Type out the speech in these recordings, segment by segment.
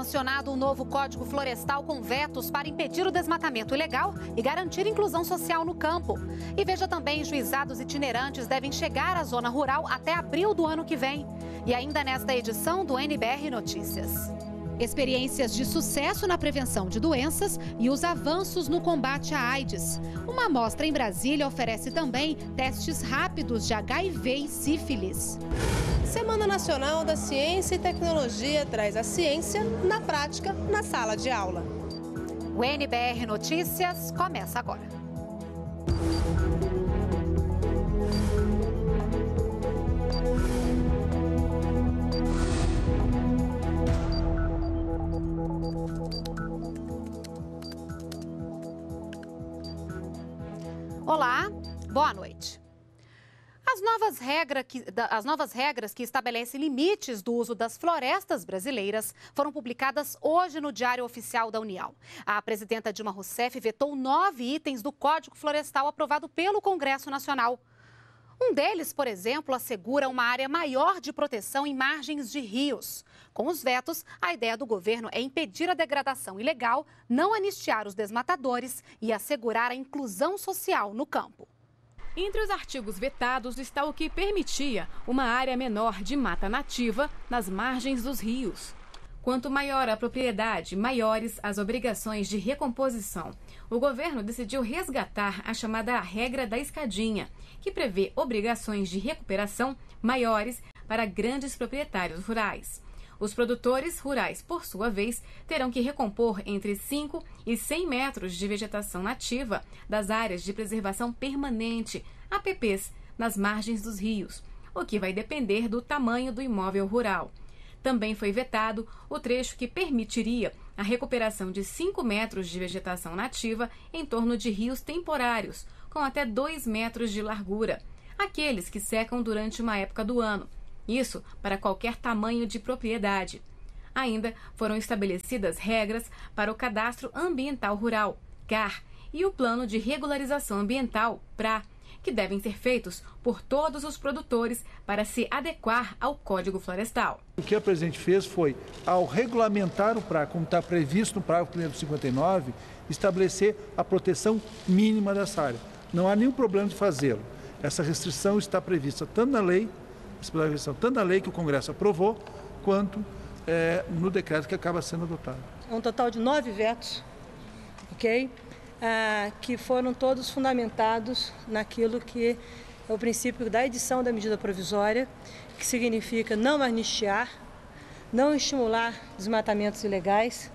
Sancionado um novo Código Florestal com vetos para impedir o desmatamento ilegal e garantir inclusão social no campo. E veja também: juizados itinerantes devem chegar à zona rural até abril do ano que vem. E ainda nesta edição do NBR Notícias. Experiências de sucesso na prevenção de doenças e os avanços no combate à AIDS. Uma amostra em Brasília oferece também testes rápidos de HIV e sífilis. Semana Nacional da Ciência e Tecnologia traz a ciência na prática na sala de aula. O NBR Notícias começa agora. Olá, boa noite. As novas, regra que, as novas, regras que estabelecem limites do uso das florestas brasileiras foram publicadas hoje no Diário Oficial da União. A presidenta Dilma Rousseff vetou nove itens do Código Florestal aprovado pelo Congresso Nacional. Um deles, por exemplo, assegura uma área maior de proteção em margens de rios. Com os vetos, a ideia do governo é impedir a degradação ilegal, não anistiar os desmatadores e assegurar a inclusão social no campo. Entre os artigos vetados está o que permitia uma área menor de mata nativa nas margens dos rios. Quanto maior a propriedade, maiores as obrigações de recomposição. O governo decidiu resgatar a chamada regra da escadinha, que prevê obrigações de recuperação maiores para grandes proprietários rurais. Os produtores rurais, por sua vez, terão que recompor entre 5 e 100 metros de vegetação nativa das áreas de preservação permanente, APPs, nas margens dos rios, o que vai depender do tamanho do imóvel rural. Também foi vetado o trecho que permitiria a recuperação de 5 metros de vegetação nativa em torno de rios temporários, com até 2 metros de largura, aqueles que secam durante uma época do ano isso para qualquer tamanho de propriedade. Ainda foram estabelecidas regras para o Cadastro Ambiental Rural, CAR, e o Plano de Regularização Ambiental, PRA, que devem ser feitos por todos os produtores para se adequar ao Código Florestal. O que a presidente fez foi, ao regulamentar o PRA, como está previsto no parágrafo 59, estabelecer a proteção mínima dessa área. Não há nenhum problema de fazê-lo. Essa restrição está prevista tanto na lei tanto na lei que o Congresso aprovou, quanto é, no decreto que acaba sendo adotado. É um total de nove vetos, ok? Ah, que foram todos fundamentados naquilo que é o princípio da edição da medida provisória, que significa não anistiar, não estimular desmatamentos ilegais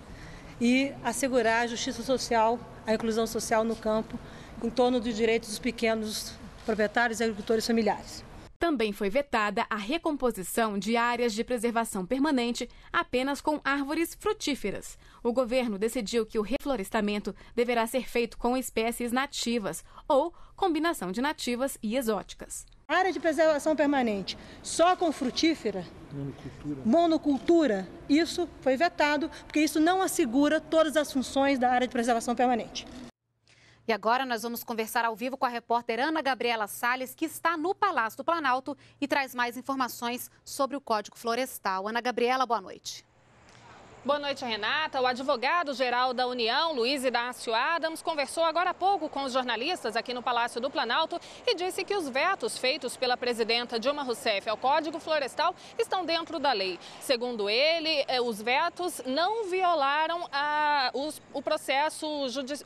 e assegurar a justiça social, a inclusão social no campo, em torno dos direitos dos pequenos proprietários e agricultores familiares. Também foi vetada a recomposição de áreas de preservação permanente apenas com árvores frutíferas. O governo decidiu que o reflorestamento deverá ser feito com espécies nativas ou combinação de nativas e exóticas. área de preservação permanente só com frutífera, monocultura. monocultura, isso foi vetado, porque isso não assegura todas as funções da área de preservação permanente. E agora nós vamos conversar ao vivo com a repórter Ana Gabriela Sales, que está no Palácio do Planalto e traz mais informações sobre o Código Florestal. Ana Gabriela, boa noite. Boa noite, Renata. O advogado-geral da União, Luiz Inácio Adams, conversou agora há pouco com os jornalistas aqui no Palácio do Planalto e disse que os vetos feitos pela presidenta Dilma Rousseff ao Código Florestal estão dentro da lei. Segundo ele, eh, os vetos não violaram a, os, o, processo,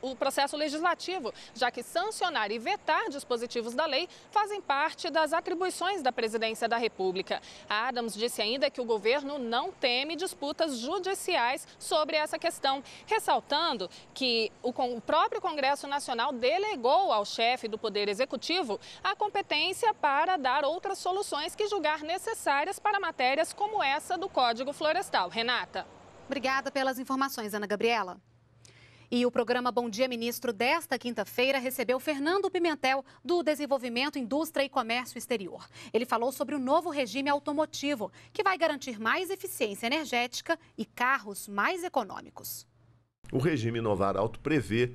o processo legislativo, já que sancionar e vetar dispositivos da lei fazem parte das atribuições da presidência da República. Adams disse ainda que o governo não teme disputas judiciais sobre essa questão, ressaltando que o, o próprio Congresso Nacional delegou ao chefe do Poder Executivo a competência para dar outras soluções que julgar necessárias para matérias como essa do Código Florestal. Renata. Obrigada pelas informações, Ana Gabriela. E o programa Bom Dia Ministro desta quinta-feira recebeu Fernando Pimentel, do Desenvolvimento, Indústria e Comércio Exterior. Ele falou sobre o novo regime automotivo, que vai garantir mais eficiência energética e carros mais econômicos. O regime Inovar Alto prevê,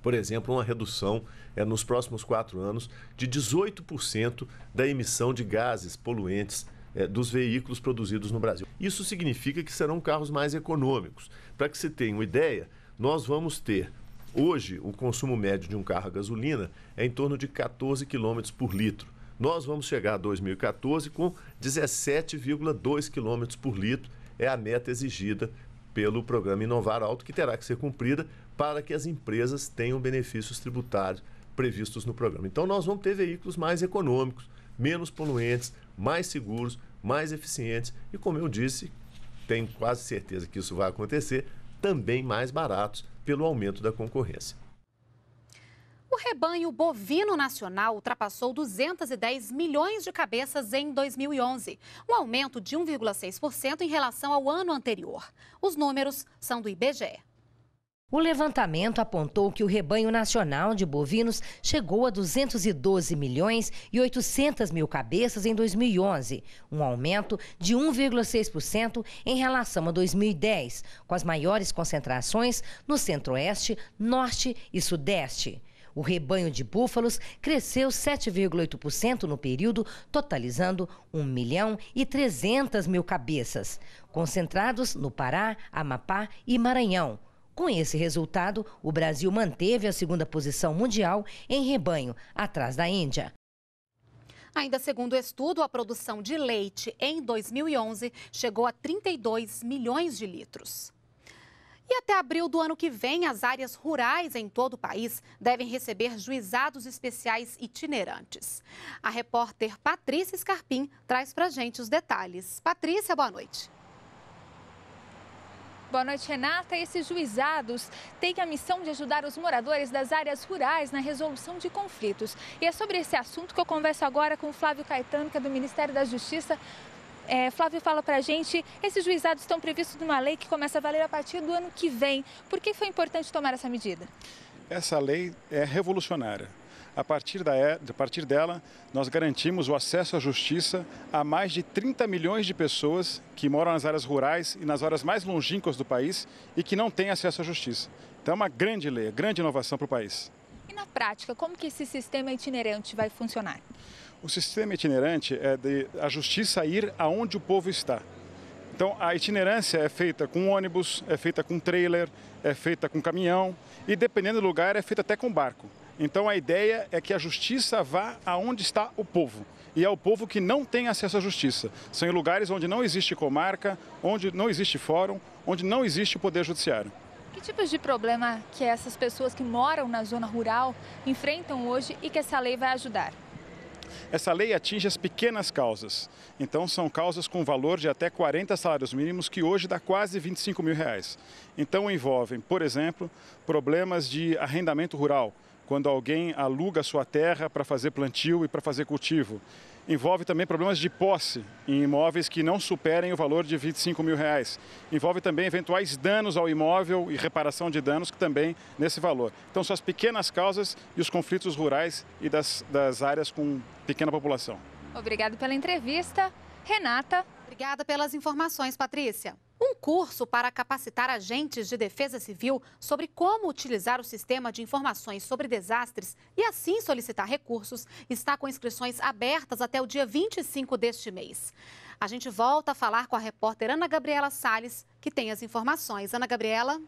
por exemplo, uma redução é, nos próximos quatro anos de 18% da emissão de gases poluentes é, dos veículos produzidos no Brasil. Isso significa que serão carros mais econômicos. Para que você tenha uma ideia, nós vamos ter Hoje, o consumo médio de um carro a gasolina é em torno de 14 km por litro. Nós vamos chegar a 2014 com 17,2 km por litro. É a meta exigida pelo programa Inovar Alto, que terá que ser cumprida para que as empresas tenham benefícios tributários previstos no programa. Então, nós vamos ter veículos mais econômicos, menos poluentes, mais seguros, mais eficientes e, como eu disse, tenho quase certeza que isso vai acontecer, também mais baratos pelo aumento da concorrência. O rebanho bovino nacional ultrapassou 210 milhões de cabeças em 2011, um aumento de 1,6% em relação ao ano anterior. Os números são do IBGE. O levantamento apontou que o rebanho nacional de bovinos chegou a 212 milhões e 800 mil cabeças em 2011, um aumento de 1,6% em relação a 2010, com as maiores concentrações no centro-oeste, norte e sudeste. O rebanho de búfalos cresceu 7,8% no período, totalizando 1 milhão e 300 mil cabeças, concentrados no Pará, Amapá e Maranhão. Com esse resultado, o Brasil manteve a segunda posição mundial em rebanho, atrás da Índia. Ainda segundo o estudo, a produção de leite em 2011 chegou a 32 milhões de litros. E até abril do ano que vem, as áreas rurais em todo o país devem receber juizados especiais itinerantes. A repórter Patrícia Scarpim traz para gente os detalhes. Patrícia, boa noite. Boa noite, Renata. Esses juizados têm a missão de ajudar os moradores das áreas rurais na resolução de conflitos. E é sobre esse assunto que eu converso agora com o Flávio Caetano, que é do Ministério da Justiça. É, Flávio fala para a gente, esses juizados estão previstos numa lei que começa a valer a partir do ano que vem. Por que foi importante tomar essa medida? Essa lei é revolucionária. A partir, da, a partir dela, nós garantimos o acesso à justiça a mais de 30 milhões de pessoas que moram nas áreas rurais e nas áreas mais longínquas do país e que não têm acesso à justiça. Então é uma grande lei, grande inovação para o país. E na prática, como que esse sistema itinerante vai funcionar? O sistema itinerante é de a justiça ir aonde o povo está. Então a itinerância é feita com ônibus, é feita com trailer, é feita com caminhão e dependendo do lugar é feita até com barco. Então a ideia é que a justiça vá aonde está o povo. E é o povo que não tem acesso à justiça. São em lugares onde não existe comarca, onde não existe fórum, onde não existe o poder judiciário. Que tipos de problema que essas pessoas que moram na zona rural enfrentam hoje e que essa lei vai ajudar? Essa lei atinge as pequenas causas. Então, são causas com valor de até 40 salários mínimos, que hoje dá quase 25 mil reais. Então, envolvem, por exemplo, problemas de arrendamento rural, quando alguém aluga sua terra para fazer plantio e para fazer cultivo. Envolve também problemas de posse em imóveis que não superem o valor de 25 mil reais. Envolve também eventuais danos ao imóvel e reparação de danos que também nesse valor. Então são as pequenas causas e os conflitos rurais e das, das áreas com pequena população. Obrigado pela entrevista. Renata. Obrigada pelas informações, Patrícia. Um curso para capacitar agentes de defesa civil sobre como utilizar o sistema de informações sobre desastres e assim solicitar recursos está com inscrições abertas até o dia 25 deste mês. A gente volta a falar com a repórter Ana Gabriela Sales, que tem as informações. Ana Gabriela.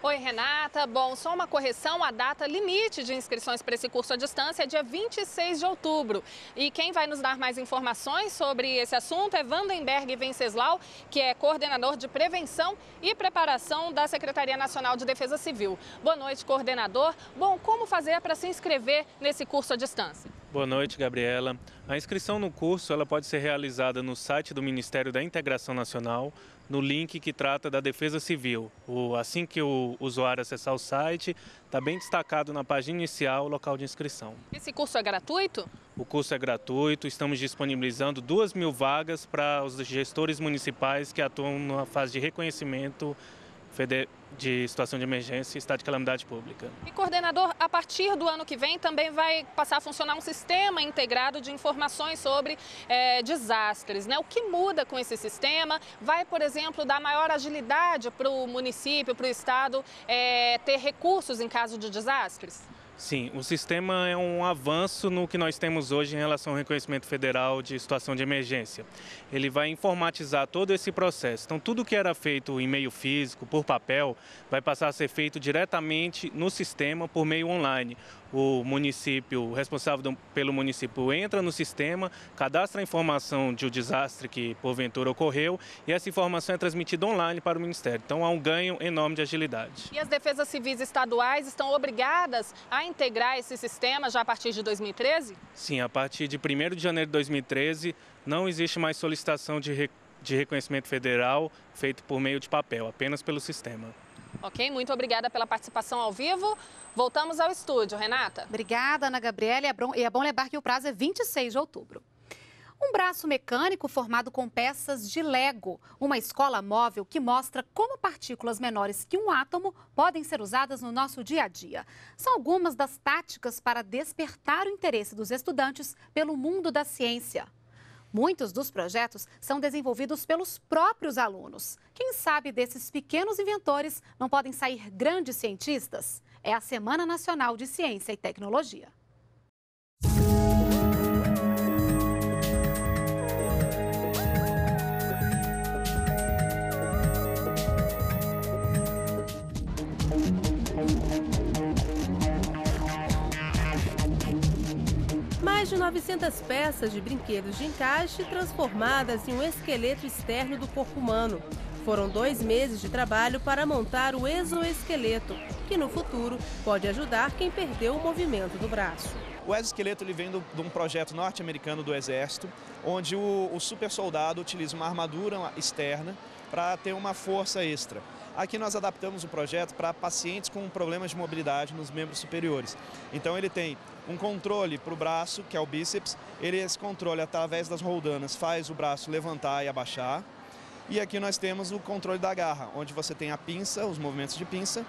Oi, Renata. Bom, só uma correção: a data limite de inscrições para esse curso à distância é dia 26 de outubro. E quem vai nos dar mais informações sobre esse assunto é Vandenberg Venceslau, que é coordenador de prevenção e preparação da Secretaria Nacional de Defesa Civil. Boa noite, coordenador. Bom, como fazer para se inscrever nesse curso à distância? Boa noite, Gabriela. A inscrição no curso ela pode ser realizada no site do Ministério da Integração Nacional no link que trata da defesa civil. O, assim que o usuário acessar o site, está bem destacado na página inicial o local de inscrição. Esse curso é gratuito? O curso é gratuito, estamos disponibilizando duas mil vagas para os gestores municipais que atuam na fase de reconhecimento de situação de emergência e estado de calamidade pública. E coordenador, a partir do ano que vem também vai passar a funcionar um sistema integrado de informações sobre é, desastres. Né? O que muda com esse sistema? Vai, por exemplo, dar maior agilidade para o município, para o estado é, ter recursos em caso de desastres? Sim, o sistema é um avanço no que nós temos hoje em relação ao reconhecimento federal de situação de emergência. Ele vai informatizar todo esse processo. Então, tudo que era feito em meio físico, por papel, vai passar a ser feito diretamente no sistema por meio online o município, o responsável pelo município entra no sistema, cadastra a informação de um desastre que porventura ocorreu e essa informação é transmitida online para o Ministério. Então há um ganho enorme de agilidade. E as defesas civis estaduais estão obrigadas a integrar esse sistema já a partir de 2013? Sim, a partir de 1 de janeiro de 2013 não existe mais solicitação de, de reconhecimento federal feito por meio de papel, apenas pelo sistema. Ok, muito obrigada pela participação ao vivo. Voltamos ao estúdio, Renata. Obrigada, Ana Gabriela. E é bom lembrar que o prazo é 26 de outubro. Um braço mecânico formado com peças de Lego, uma escola móvel que mostra como partículas menores que um átomo podem ser usadas no nosso dia a dia. São algumas das táticas para despertar o interesse dos estudantes pelo mundo da ciência. Muitos dos projetos são desenvolvidos pelos próprios alunos. Quem sabe desses pequenos inventores não podem sair grandes cientistas? É a Semana Nacional de Ciência e Tecnologia. Mais de 900 peças de brinquedos de encaixe transformadas em um esqueleto externo do corpo humano. Foram dois meses de trabalho para montar o exoesqueleto, que no futuro pode ajudar quem perdeu o movimento do braço. O exoesqueleto ele vem do, de um projeto norte-americano do Exército, onde o, o super soldado utiliza uma armadura externa para ter uma força extra. Aqui nós adaptamos o projeto para pacientes com problemas de mobilidade nos membros superiores. Então ele tem um controle para o braço, que é o bíceps. Ele, esse controle, através das roldanas, faz o braço levantar e abaixar. E aqui nós temos o controle da garra, onde você tem a pinça, os movimentos de pinça,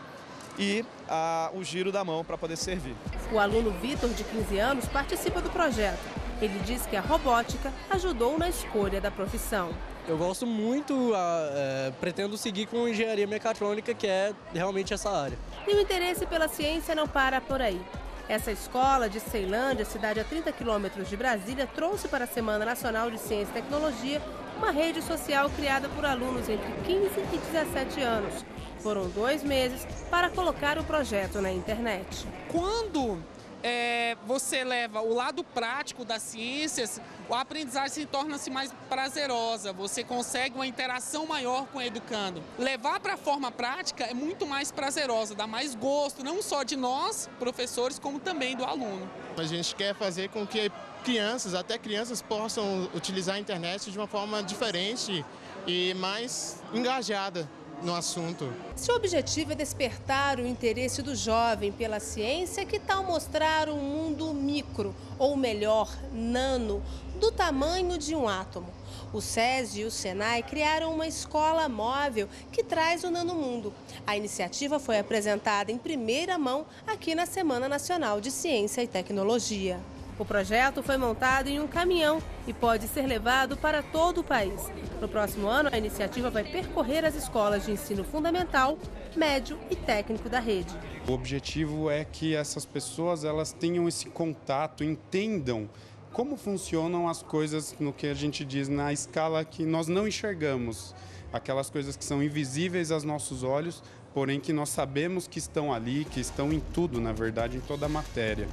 e a, o giro da mão para poder servir. O aluno Vitor, de 15 anos, participa do projeto. Ele diz que a robótica ajudou na escolha da profissão. Eu gosto muito, é, pretendo seguir com engenharia mecatrônica, que é realmente essa área. E o interesse pela ciência não para por aí. Essa escola de Ceilândia, cidade a 30 quilômetros de Brasília, trouxe para a Semana Nacional de Ciência e Tecnologia uma rede social criada por alunos entre 15 e 17 anos. Foram dois meses para colocar o projeto na internet. Quando é, você leva o lado prático das ciências, a aprendizagem se torna-se mais prazerosa, você consegue uma interação maior com o educando. Levar para a forma prática é muito mais prazerosa, dá mais gosto, não só de nós, professores, como também do aluno. A gente quer fazer com que crianças, até crianças, possam utilizar a internet de uma forma diferente e mais engajada no assunto. Se o objetivo é despertar o interesse do jovem pela ciência, que tal mostrar um mundo micro, ou melhor, nano, do tamanho de um átomo? O SESI e o SENAI criaram uma escola móvel que traz o nanomundo. A iniciativa foi apresentada em primeira mão aqui na Semana Nacional de Ciência e Tecnologia. O projeto foi montado em um caminhão e pode ser levado para todo o país. No próximo ano, a iniciativa vai percorrer as escolas de ensino fundamental, médio e técnico da rede. O objetivo é que essas pessoas elas tenham esse contato, entendam como funcionam as coisas no que a gente diz na escala que nós não enxergamos, aquelas coisas que são invisíveis aos nossos olhos, porém que nós sabemos que estão ali, que estão em tudo, na verdade, em toda a matéria.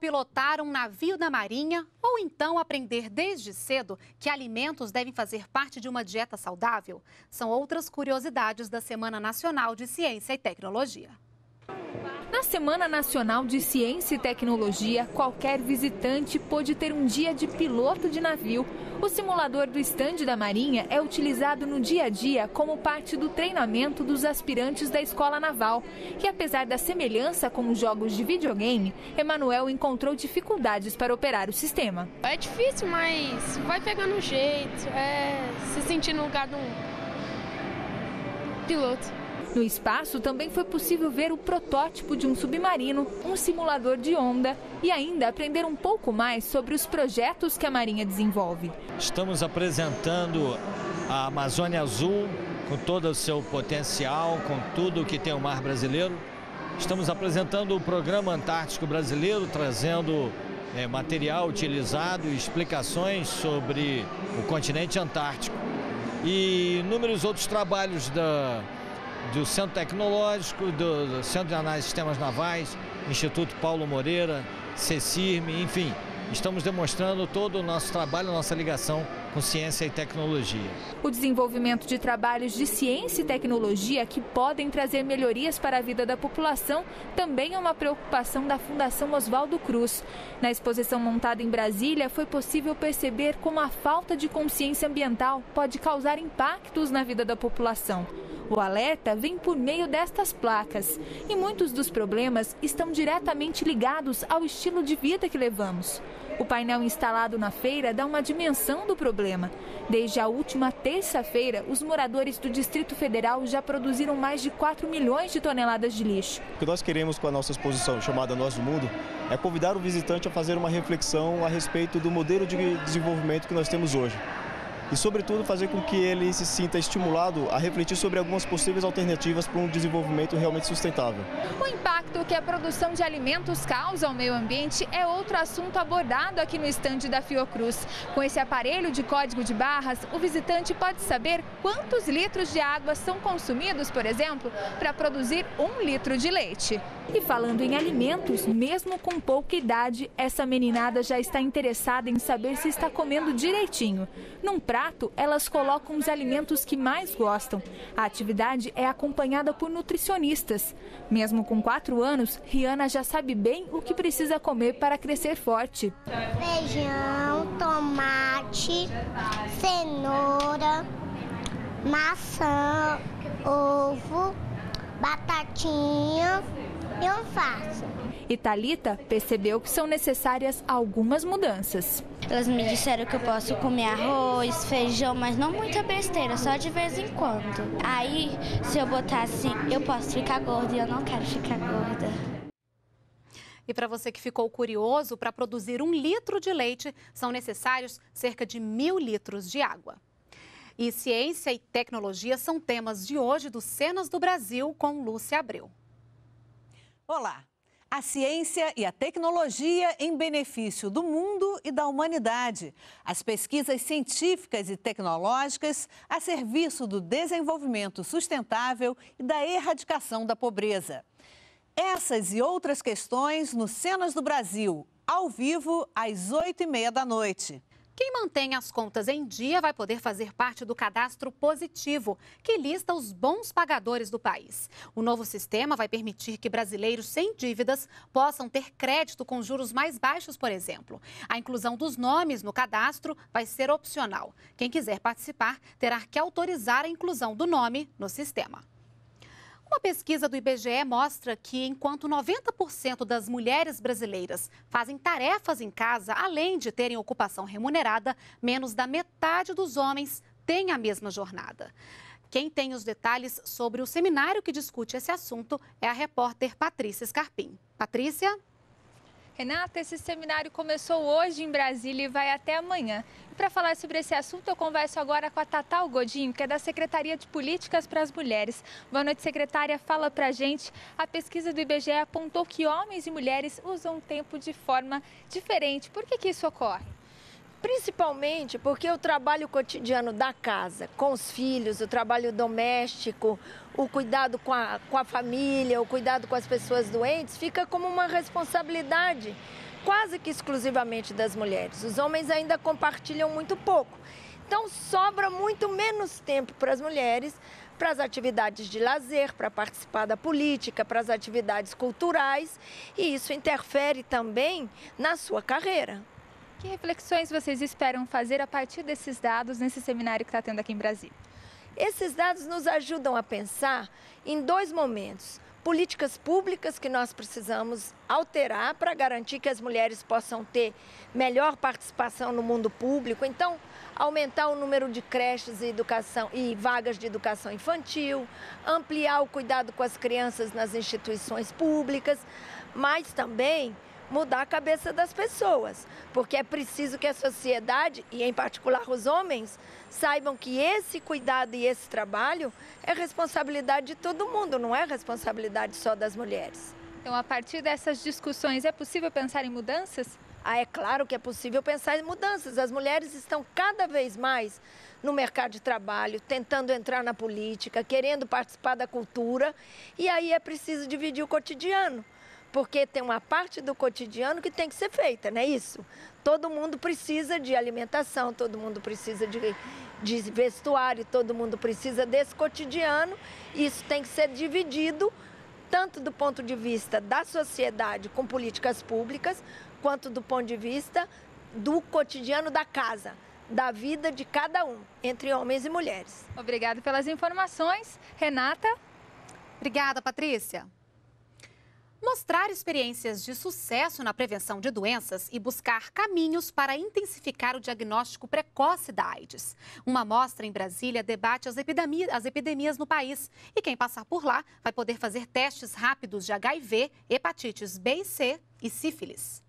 Pilotar um navio da Marinha ou então aprender desde cedo que alimentos devem fazer parte de uma dieta saudável? São outras curiosidades da Semana Nacional de Ciência e Tecnologia. Na Semana Nacional de Ciência e Tecnologia, qualquer visitante pôde ter um dia de piloto de navio. O simulador do estande da Marinha é utilizado no dia a dia como parte do treinamento dos aspirantes da Escola Naval. E apesar da semelhança com os jogos de videogame, Emanuel encontrou dificuldades para operar o sistema. É difícil, mas vai pegando um jeito, é se sentir no lugar de um piloto. No espaço também foi possível ver o protótipo de um submarino, um simulador de onda e ainda aprender um pouco mais sobre os projetos que a Marinha desenvolve. Estamos apresentando a Amazônia Azul com todo o seu potencial, com tudo que tem o mar brasileiro. Estamos apresentando o Programa Antártico Brasileiro, trazendo é, material utilizado e explicações sobre o continente antártico. E inúmeros outros trabalhos da, do Centro Tecnológico, do, Centro de Análise de Sistemas Navais, Instituto Paulo Moreira, CECIRME, enfim, estamos demonstrando todo o nosso trabalho, nossa ligação com ciência e tecnologia. O desenvolvimento de trabalhos de ciência e tecnologia que podem trazer melhorias para a vida da população também é uma preocupação da Fundação Oswaldo Cruz. Na exposição montada em Brasília, foi possível perceber como a falta de consciência ambiental pode causar impactos na vida da população. O alerta vem por meio destas placas e muitos dos problemas estão diretamente ligados ao estilo de vida que levamos. O painel instalado na feira dá uma dimensão do problema. Desde a última terça-feira, os moradores do Distrito Federal já produziram mais de 4 milhões de toneladas de lixo. O que nós queremos com a nossa exposição chamada Nós do Mundo é convidar o visitante a fazer uma reflexão a respeito do modelo de desenvolvimento que nós temos hoje e, sobretudo, fazer com que ele se sinta estimulado a refletir sobre algumas possíveis alternativas para um desenvolvimento realmente sustentável. O impacto que a produção de alimentos causa ao meio ambiente é outro assunto abordado aqui no estande da Fiocruz. Com esse aparelho de código de barras, o visitante pode saber quantos litros de água são consumidos, por exemplo, para produzir um litro de leite. E falando em alimentos, mesmo com pouca idade, essa meninada já está interessada em saber se está comendo direitinho. Num prato, elas colocam os alimentos que mais gostam. A atividade é acompanhada por nutricionistas. Mesmo com 4 anos, Rihanna já sabe bem o que precisa comer para crescer forte. Feijão, tomate, cenoura, maçã, ovo, batatinha eu faço. E Talita percebeu que são necessárias algumas mudanças. Elas me disseram que eu posso comer arroz, feijão, mas não muita besteira, só de vez em quando. Aí, se eu botar assim, eu posso ficar gorda e eu não quero ficar gorda. E para você que ficou curioso, para produzir um litro de leite são necessários cerca de mil litros de água. E ciência e tecnologia são temas de hoje do Cenas do Brasil com Lúcia Abreu. Olá! A ciência e a tecnologia em benefício do mundo e da humanidade. As pesquisas científicas e tecnológicas a serviço do desenvolvimento sustentável e da erradicação da pobreza. Essas e outras questões no Cenas do Brasil, ao vivo, às oito e meia da noite. Quem mantém as contas em dia vai poder fazer parte do cadastro positivo, que lista os bons pagadores do país. O novo sistema vai permitir que brasileiros sem dívidas possam ter crédito com juros mais baixos, por exemplo. A inclusão dos nomes no cadastro vai ser opcional. Quem quiser participar terá que autorizar a inclusão do nome no sistema. Uma pesquisa do IBGE mostra que, enquanto 90% das mulheres brasileiras fazem tarefas em casa, além de terem ocupação remunerada, menos da metade dos homens tem a mesma jornada. Quem tem os detalhes sobre o seminário que discute esse assunto é a repórter Patrícia Scarpim. Patrícia? Renata, esse seminário começou hoje em Brasília e vai até amanhã. E para falar sobre esse assunto, eu converso agora com a Tatal Godinho, que é da Secretaria de Políticas para as Mulheres. Boa noite, secretária. Fala para a gente. A pesquisa do IBGE apontou que homens e mulheres usam o tempo de forma diferente. Por que, que isso ocorre? Principalmente porque o trabalho cotidiano da casa, com os filhos, o trabalho doméstico, o cuidado com a, com a família, o cuidado com as pessoas doentes, fica como uma responsabilidade quase que exclusivamente das mulheres. Os homens ainda compartilham muito pouco. Então sobra muito menos tempo para as mulheres para as atividades de lazer, para participar da política, para as atividades culturais, e isso interfere também na sua carreira. Que reflexões vocês esperam fazer a partir desses dados nesse seminário que está tendo aqui em Brasília? Esses dados nos ajudam a pensar em dois momentos. Políticas públicas que nós precisamos alterar para garantir que as mulheres possam ter melhor participação no mundo público. Então, aumentar o número de creches e, educação, e vagas de educação infantil, ampliar o cuidado com as crianças nas instituições públicas, mas também mudar a cabeça das pessoas, porque é preciso que a sociedade, e em particular os homens, saibam que esse cuidado e esse trabalho é responsabilidade de todo mundo, não é responsabilidade só das mulheres. Então, a partir dessas discussões, é possível pensar em mudanças? Ah, é claro que é possível pensar em mudanças. As mulheres estão cada vez mais no mercado de trabalho, tentando entrar na política, querendo participar da cultura, e aí é preciso dividir o cotidiano porque tem uma parte do cotidiano que tem que ser feita, não é isso? Todo mundo precisa de alimentação, todo mundo precisa de, de vestuário, todo mundo precisa desse cotidiano. Isso tem que ser dividido tanto do ponto de vista da sociedade com políticas públicas, quanto do ponto de vista do cotidiano da casa, da vida de cada um, entre homens e mulheres. Obrigada pelas informações. Renata? Obrigada, Patrícia. Mostrar experiências de sucesso na prevenção de doenças e buscar caminhos para intensificar o diagnóstico precoce da AIDS. Uma mostra em Brasília debate as, epidemias, as epidemias no país e quem passar por lá vai poder fazer testes rápidos de HIV, hepatites B e C e sífilis.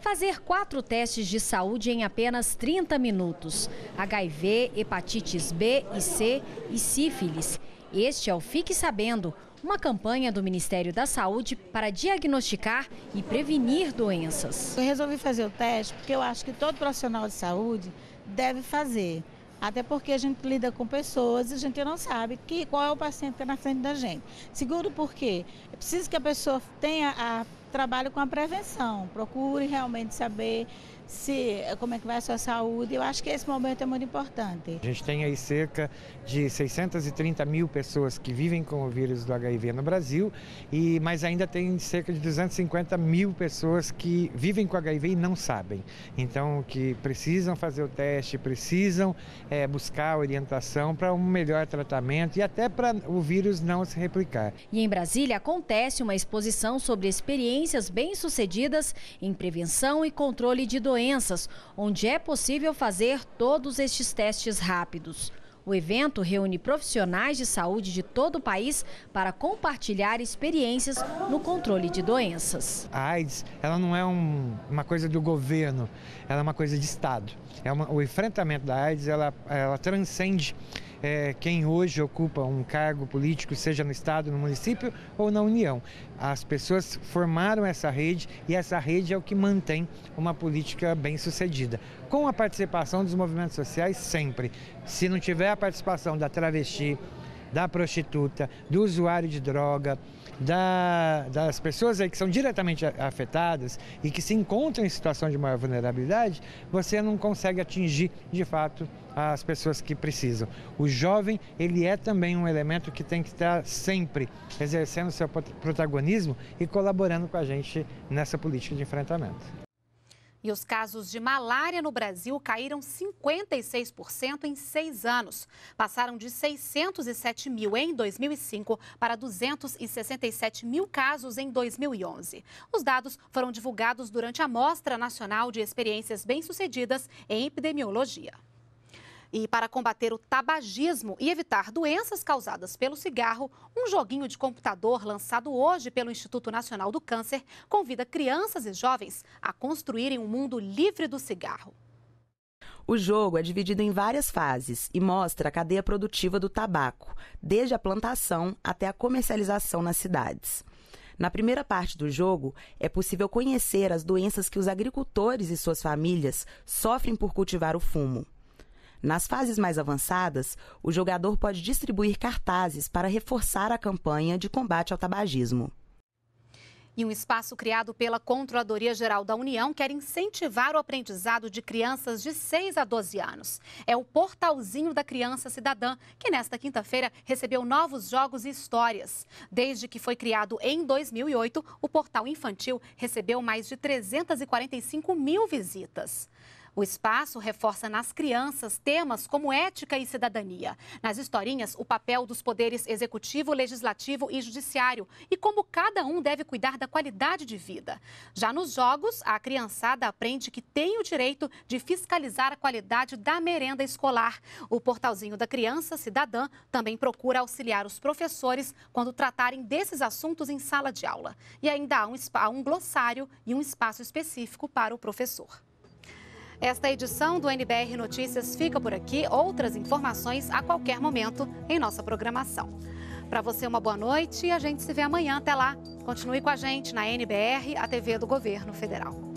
Fazer quatro testes de saúde em apenas 30 minutos: HIV, hepatites B e C e sífilis. Este é o Fique Sabendo uma campanha do Ministério da Saúde para diagnosticar e prevenir doenças. Eu resolvi fazer o teste porque eu acho que todo profissional de saúde deve fazer. Até porque a gente lida com pessoas e a gente não sabe que, qual é o paciente que está na frente da gente. Segundo, porque é preciso que a pessoa tenha a, trabalho com a prevenção, procure realmente saber se como é que vai a sua saúde. Eu acho que esse momento é muito importante. A gente tem aí cerca de 630 mil pessoas que vivem com o vírus do HIV no Brasil, e mas ainda tem cerca de 250 mil pessoas que vivem com HIV e não sabem. Então, que precisam fazer o teste, precisam é, buscar orientação para um melhor tratamento e até para o vírus não se replicar. E em Brasília acontece uma exposição sobre experiências bem-sucedidas em prevenção e controle de doenças doenças, onde é possível fazer todos estes testes rápidos. O evento reúne profissionais de saúde de todo o país para compartilhar experiências no controle de doenças. A AIDS, ela não é um, uma coisa do governo, ela é uma coisa de Estado. É uma, o enfrentamento da AIDS, ela, ela transcende é, quem hoje ocupa um cargo político, seja no Estado, no município ou na União. As pessoas formaram essa rede e essa rede é o que mantém uma política bem sucedida. Com a participação dos movimentos sociais, sempre. Se não tiver a participação da travesti, da prostituta, do usuário de droga, da, das pessoas aí que são diretamente afetadas e que se encontram em situação de maior vulnerabilidade, você não consegue atingir de fato as pessoas que precisam. O jovem, ele é também um elemento que tem que estar sempre exercendo seu protagonismo e colaborando com a gente nessa política de enfrentamento. E os casos de malária no Brasil caíram 56% em seis anos. Passaram de 607 mil em 2005 para 267 mil casos em 2011. Os dados foram divulgados durante a Mostra Nacional de Experiências Bem-Sucedidas em Epidemiologia. E para combater o tabagismo e evitar doenças causadas pelo cigarro, um joguinho de computador lançado hoje pelo Instituto Nacional do Câncer convida crianças e jovens a construírem um mundo livre do cigarro. O jogo é dividido em várias fases e mostra a cadeia produtiva do tabaco, desde a plantação até a comercialização nas cidades. Na primeira parte do jogo, é possível conhecer as doenças que os agricultores e suas famílias sofrem por cultivar o fumo. Nas fases mais avançadas, o jogador pode distribuir cartazes para reforçar a campanha de combate ao tabagismo. E um espaço criado pela Controladoria Geral da União quer incentivar o aprendizado de crianças de 6 a 12 anos. É o Portalzinho da Criança Cidadã, que nesta quinta-feira recebeu novos jogos e histórias. Desde que foi criado em 2008, o portal infantil recebeu mais de 345 mil visitas. O espaço reforça nas crianças temas como ética e cidadania. Nas historinhas, o papel dos poderes executivo, legislativo e judiciário e como cada um deve cuidar da qualidade de vida. Já nos jogos, a criançada aprende que tem o direito de fiscalizar a qualidade da merenda escolar. O portalzinho da criança cidadã também procura auxiliar os professores quando tratarem desses assuntos em sala de aula. E ainda há um, um glossário e um espaço específico para o professor. Esta edição do NBR Notícias fica por aqui. Outras informações a qualquer momento em nossa programação. Para você, uma boa noite e a gente se vê amanhã. Até lá. Continue com a gente na NBR, a TV do Governo Federal.